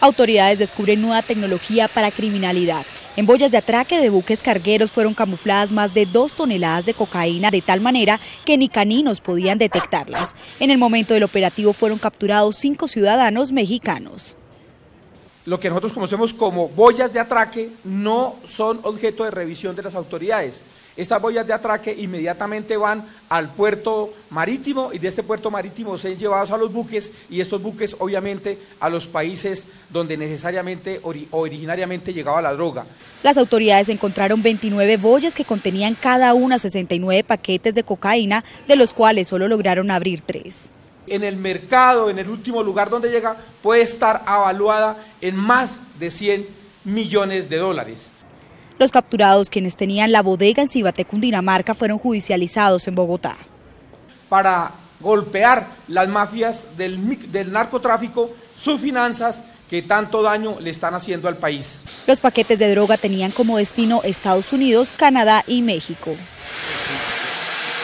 Autoridades descubren nueva tecnología para criminalidad. En boyas de atraque de buques cargueros fueron camufladas más de dos toneladas de cocaína de tal manera que ni caninos podían detectarlas. En el momento del operativo fueron capturados cinco ciudadanos mexicanos. Lo que nosotros conocemos como boyas de atraque no son objeto de revisión de las autoridades. Estas boyas de atraque inmediatamente van al puerto marítimo y de este puerto marítimo se han llevados a los buques y estos buques obviamente a los países donde necesariamente o originariamente llegaba la droga. Las autoridades encontraron 29 boyas que contenían cada una 69 paquetes de cocaína, de los cuales solo lograron abrir tres. En el mercado, en el último lugar donde llega, puede estar avaluada en más de 100 millones de dólares. Los capturados, quienes tenían la bodega en Cibate, Cundinamarca, fueron judicializados en Bogotá. Para golpear las mafias del, del narcotráfico, sus finanzas que tanto daño le están haciendo al país. Los paquetes de droga tenían como destino Estados Unidos, Canadá y México.